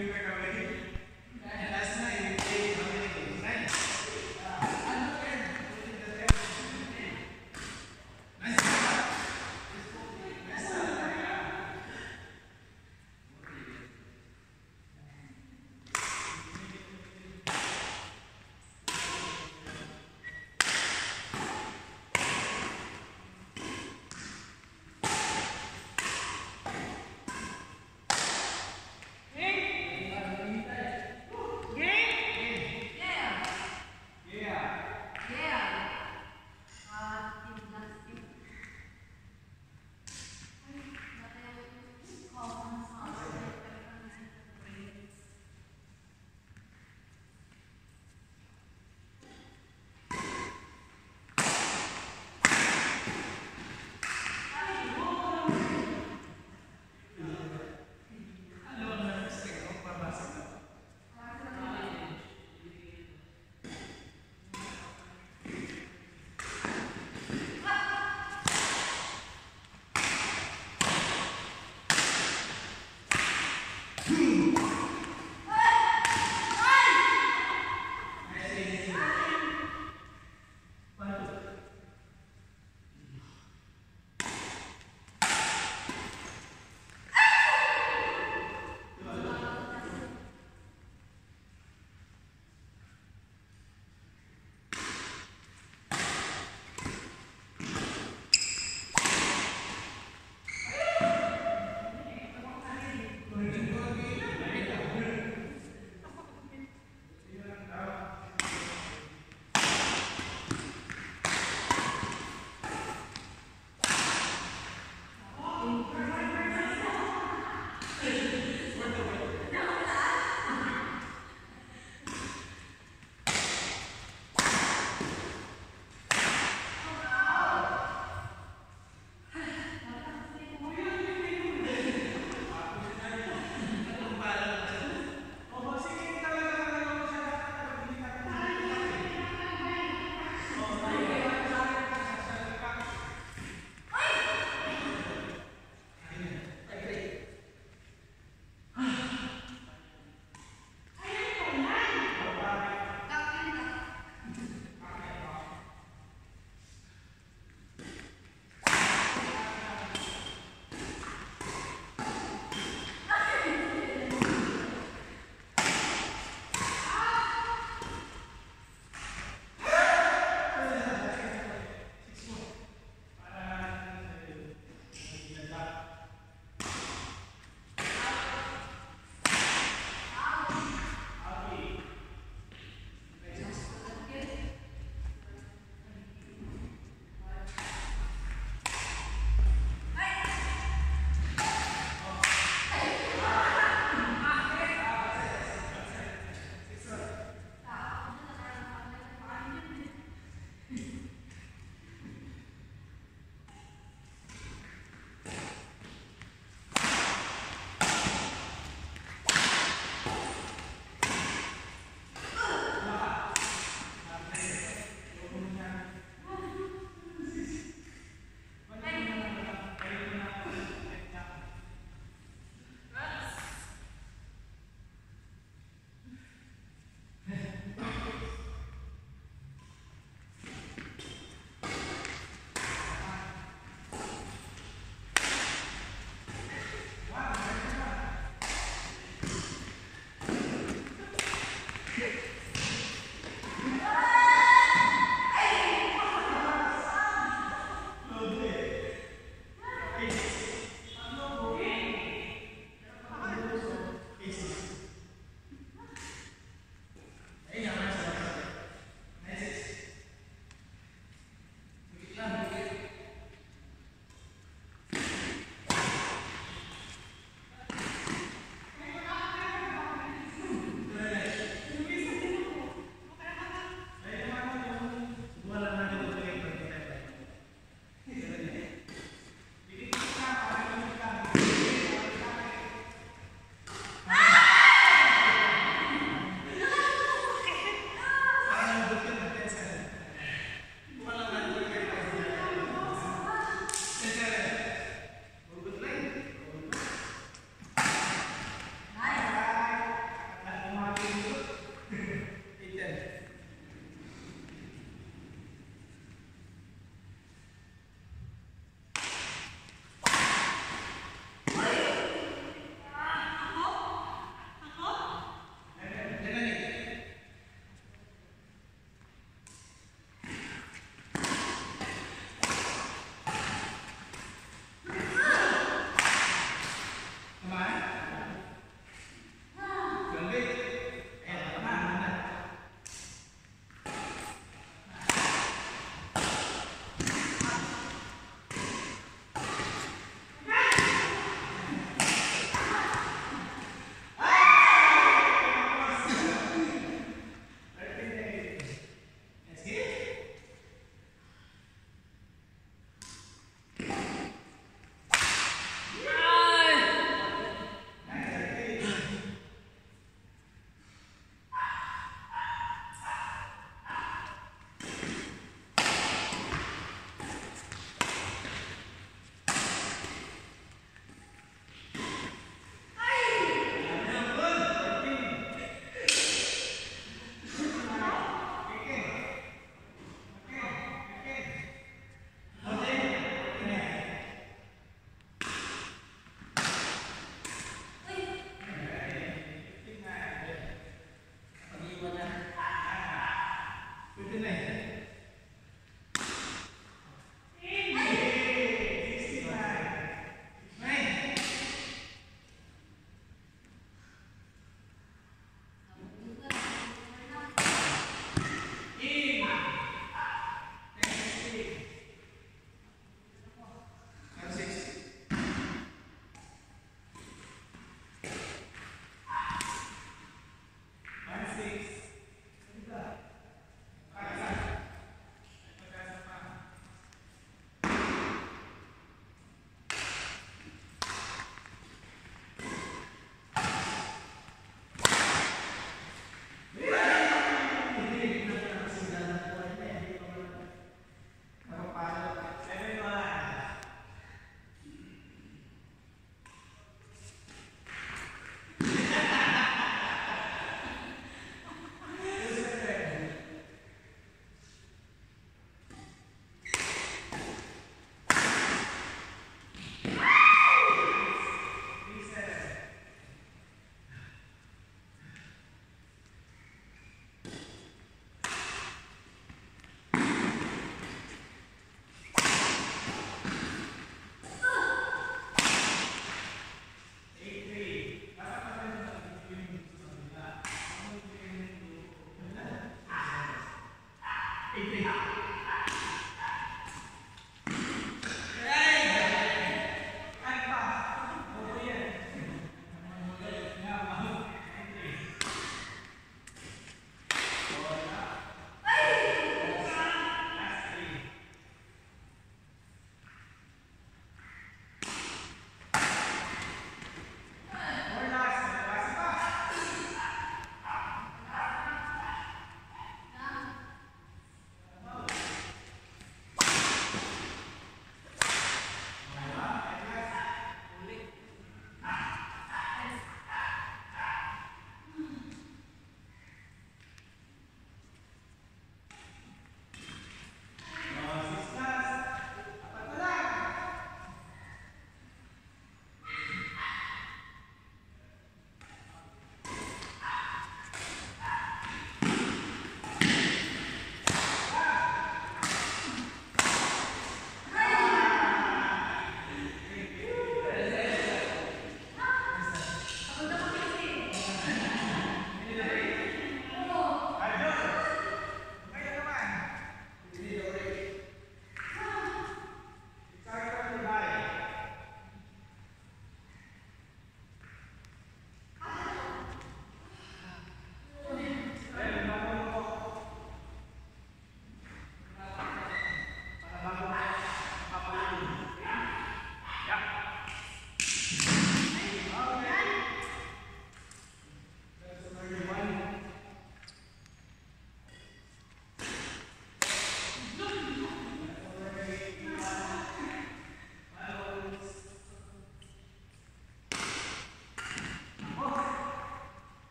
Amen.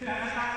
Yeah.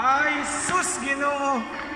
Ay, sus, ginoo!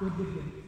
Good, good, good.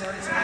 Sorry, sorry.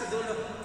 Wala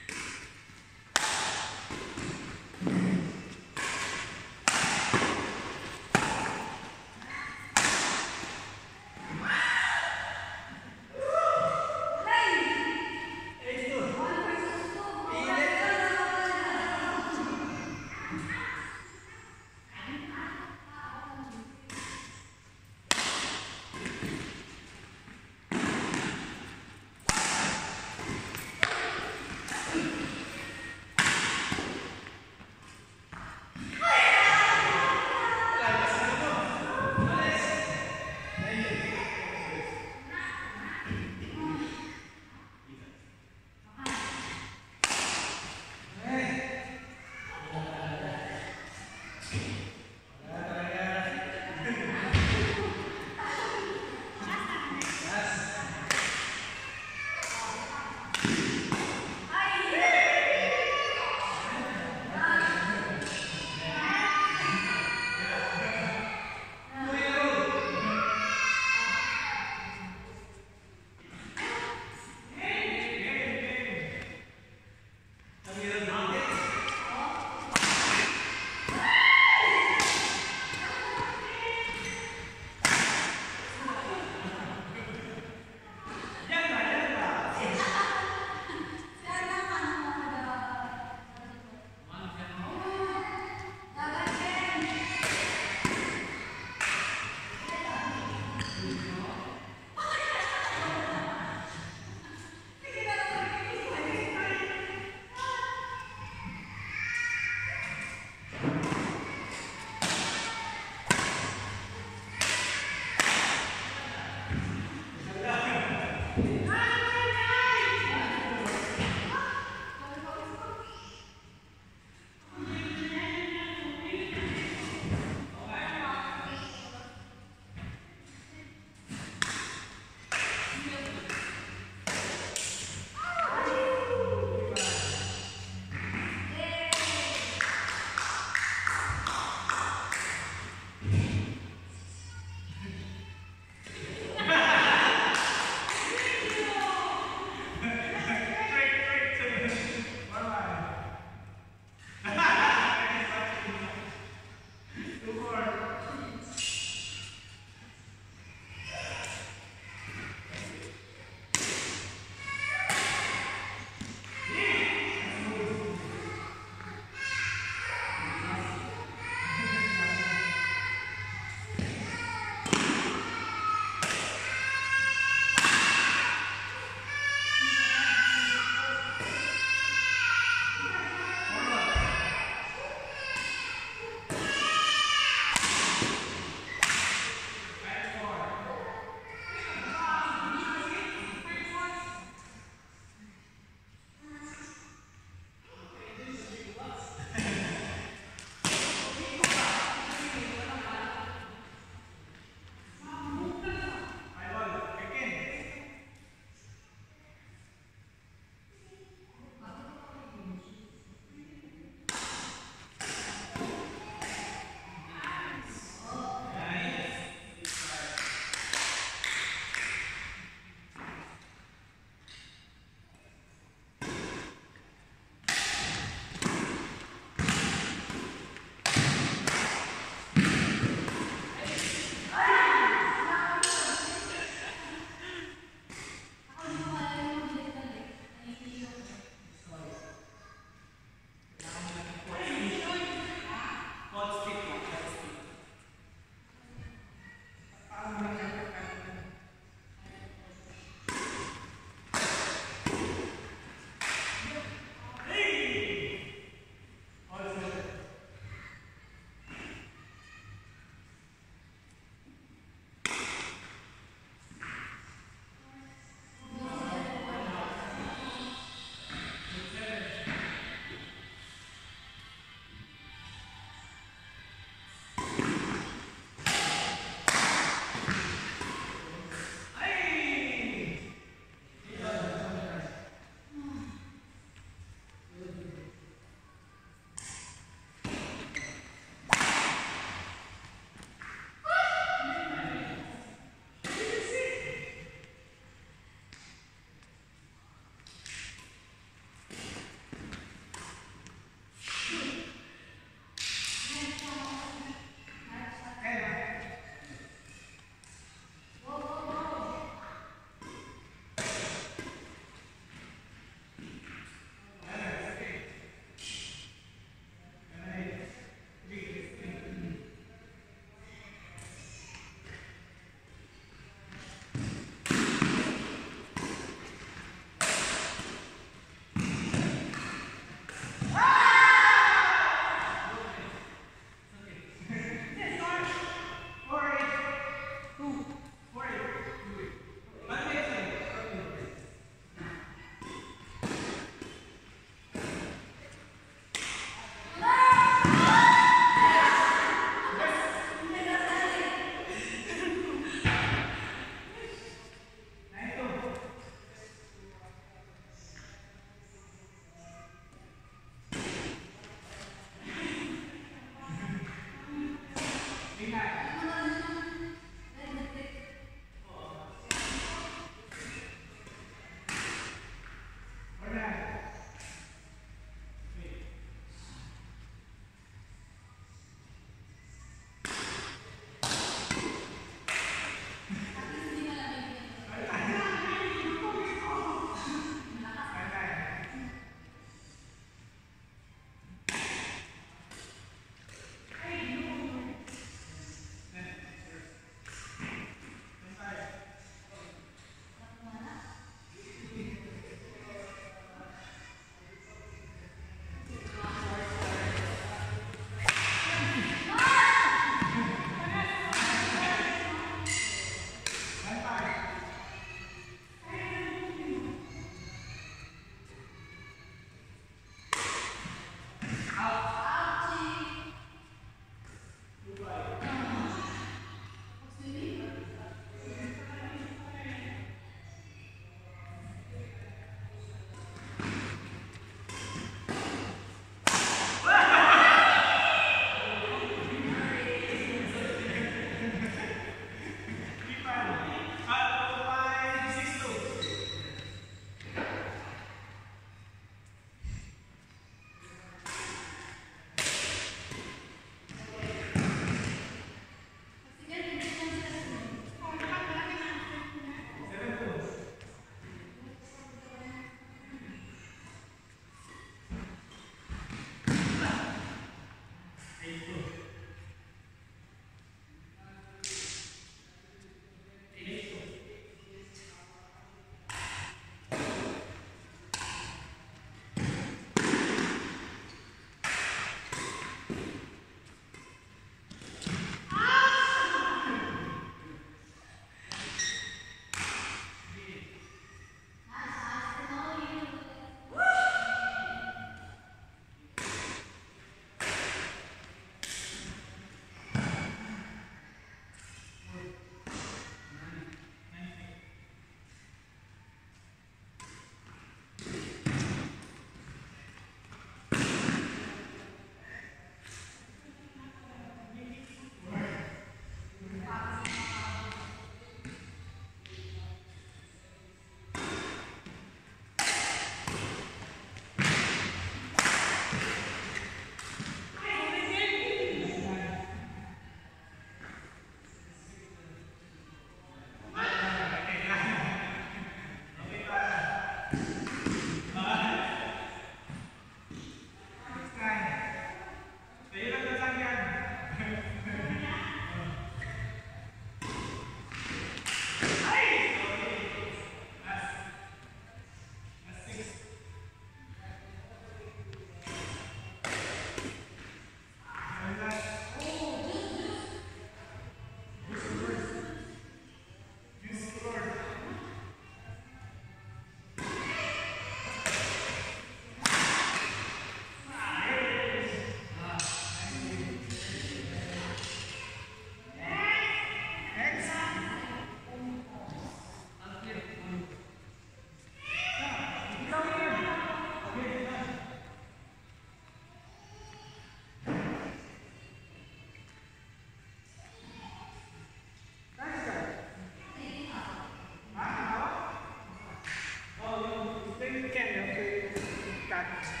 Cut.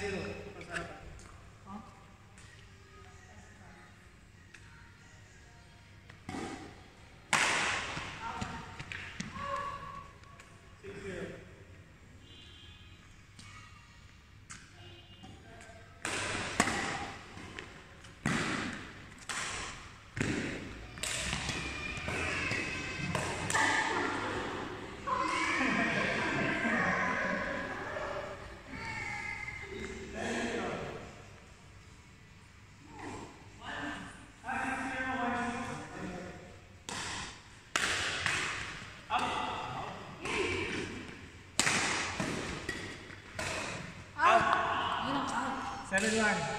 decirlo. Everyone.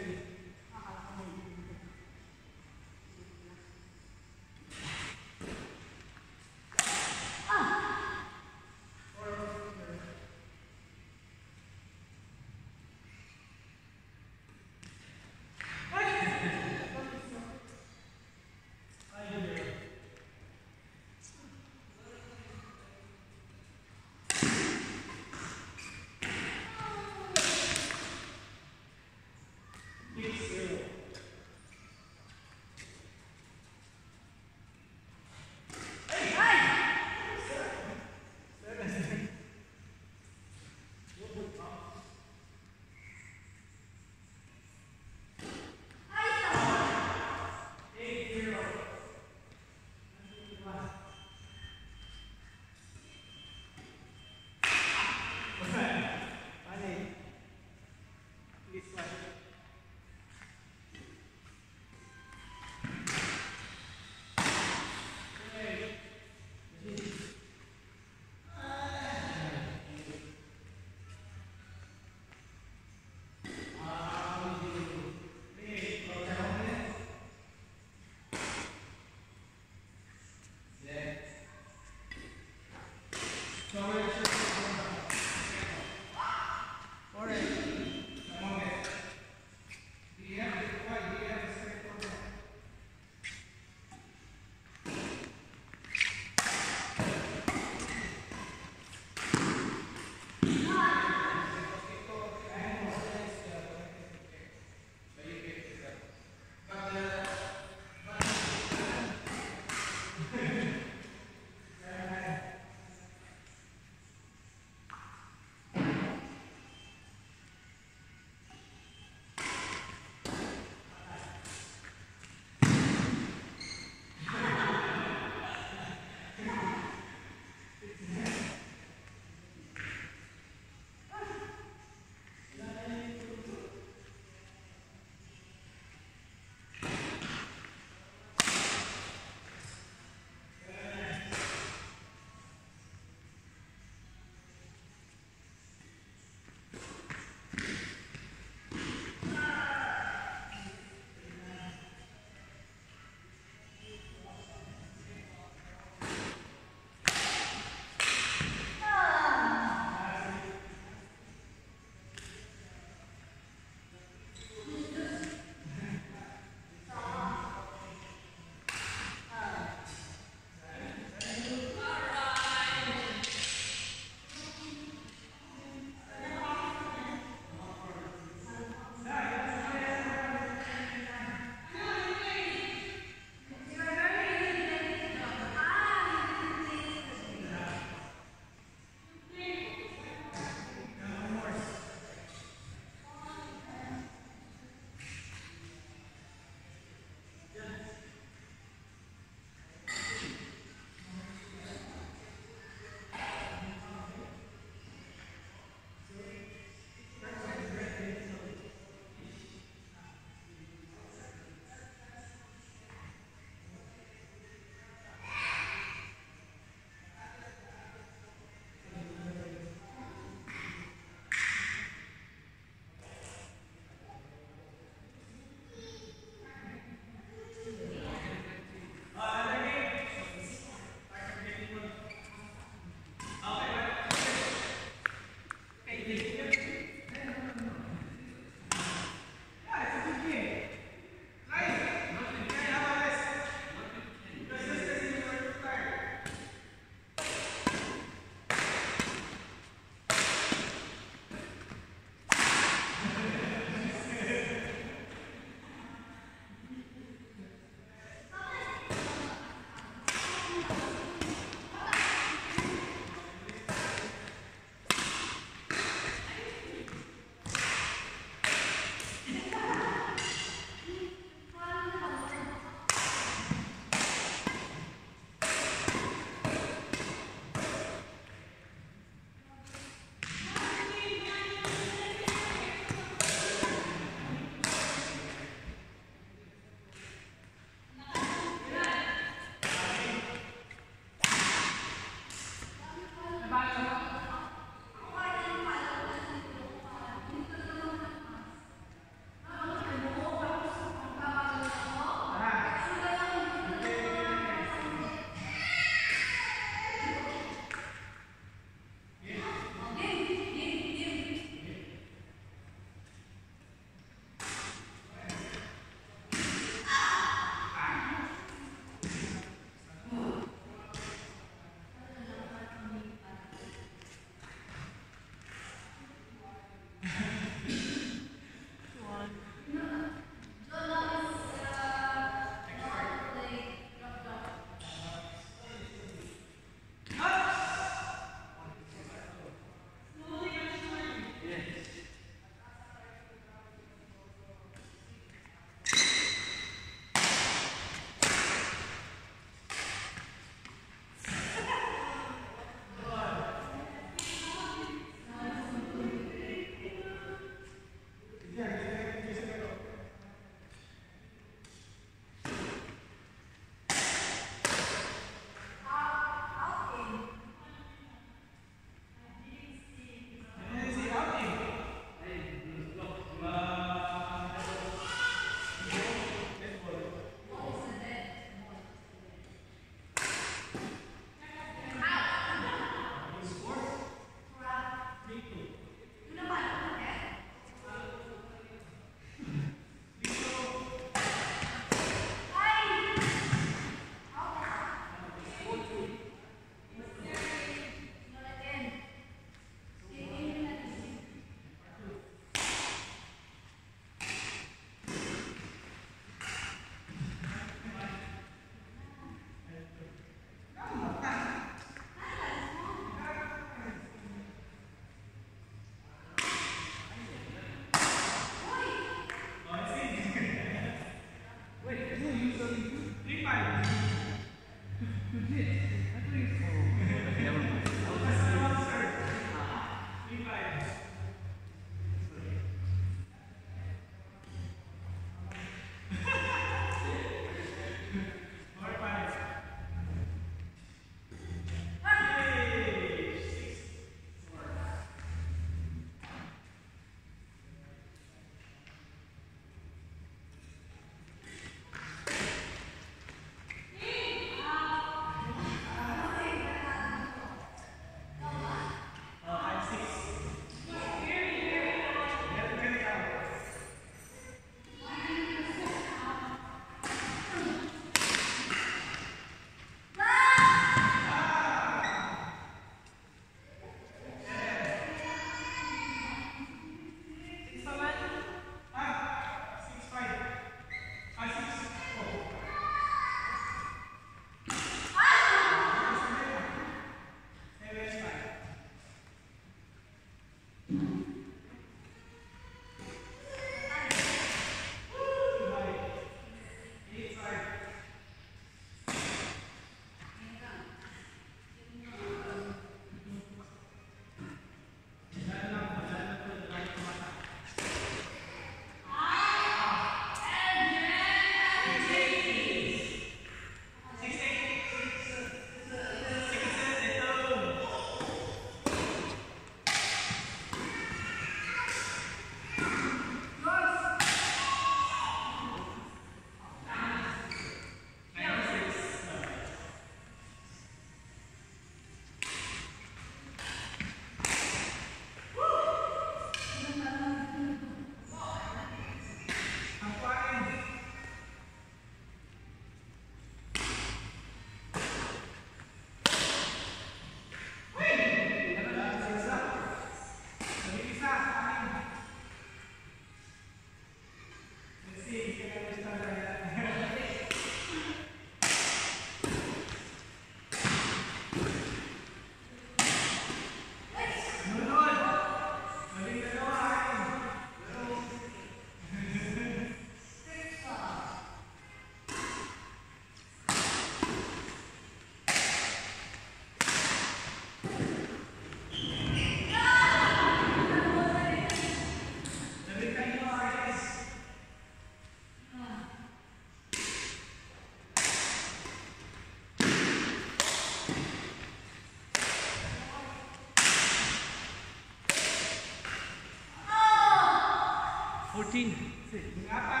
Agustín. Sí. Ah,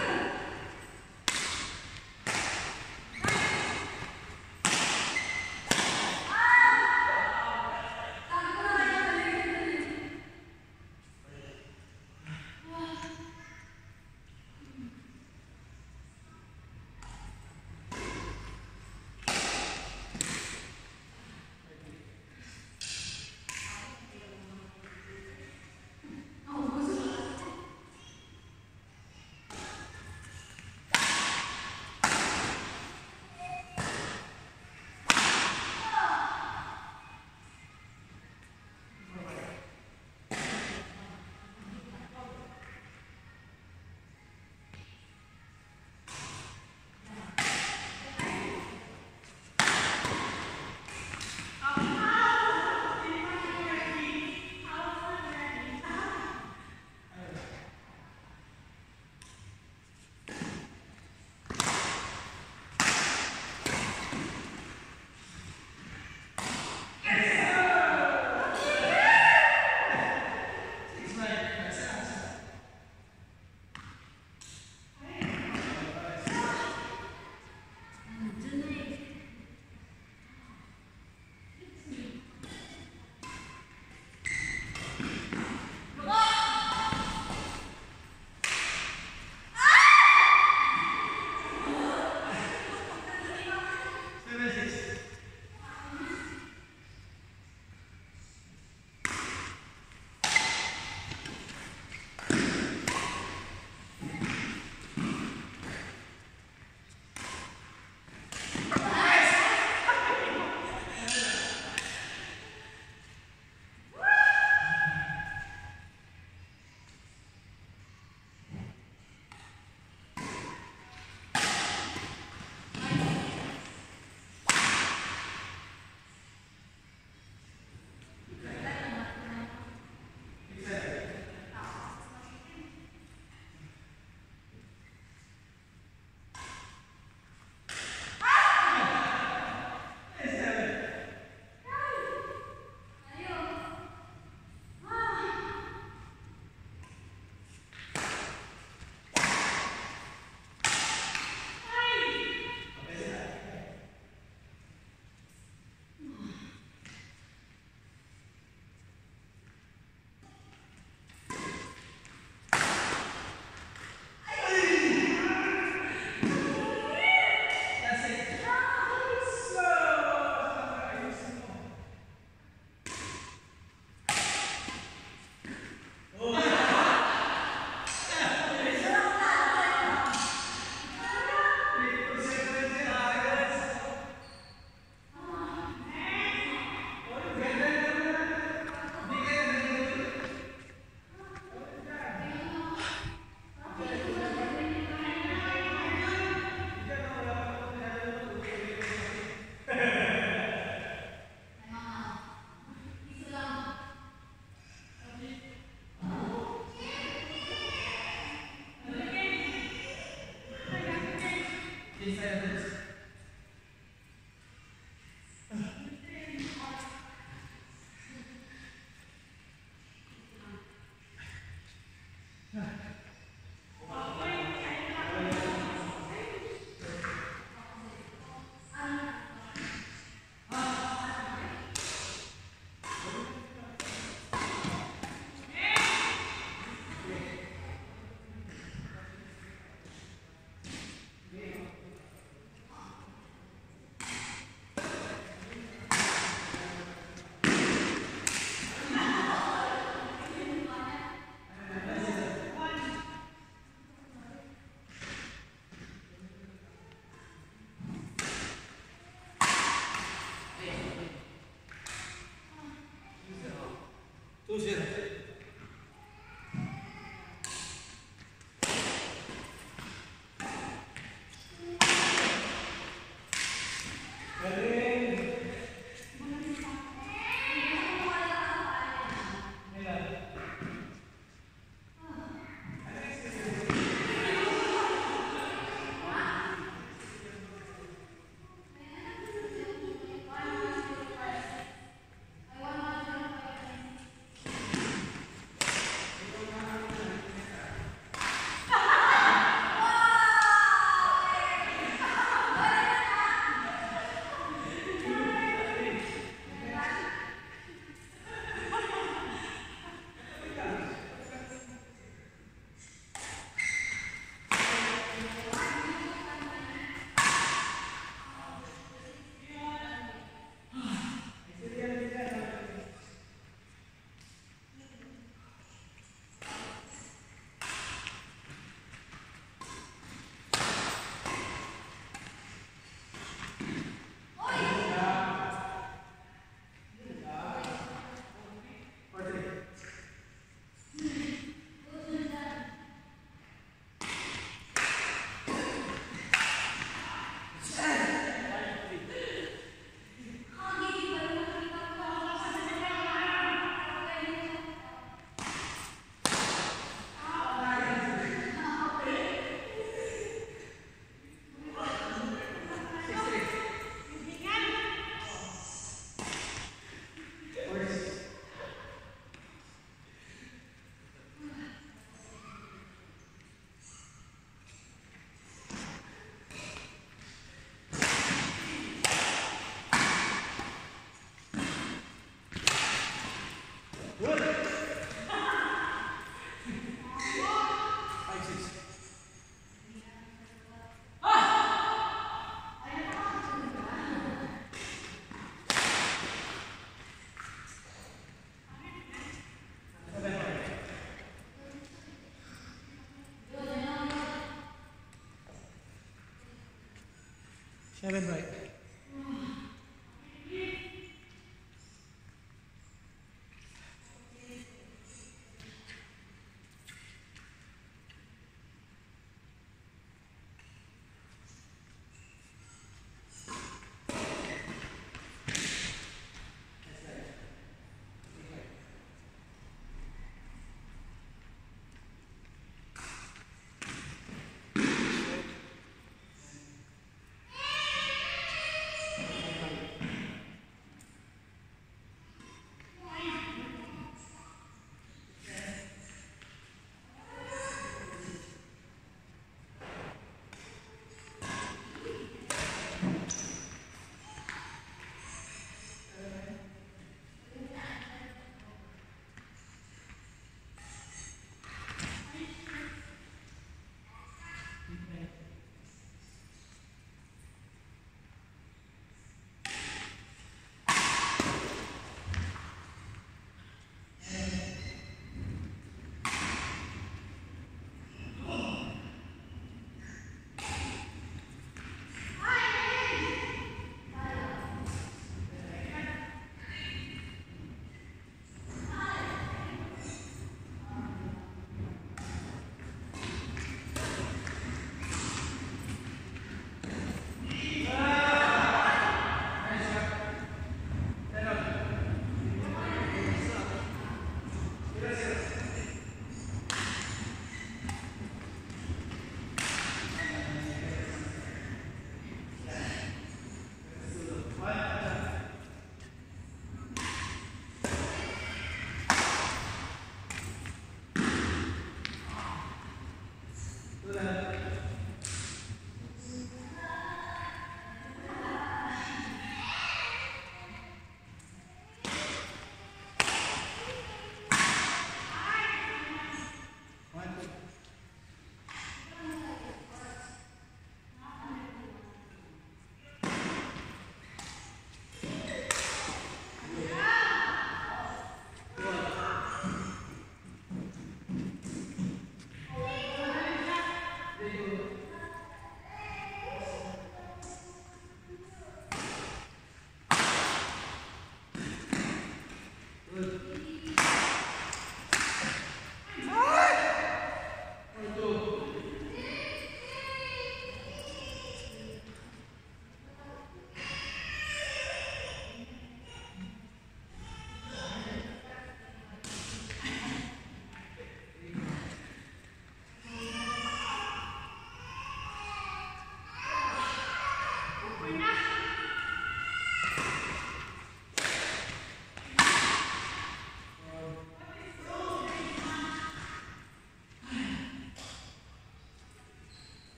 Seven right.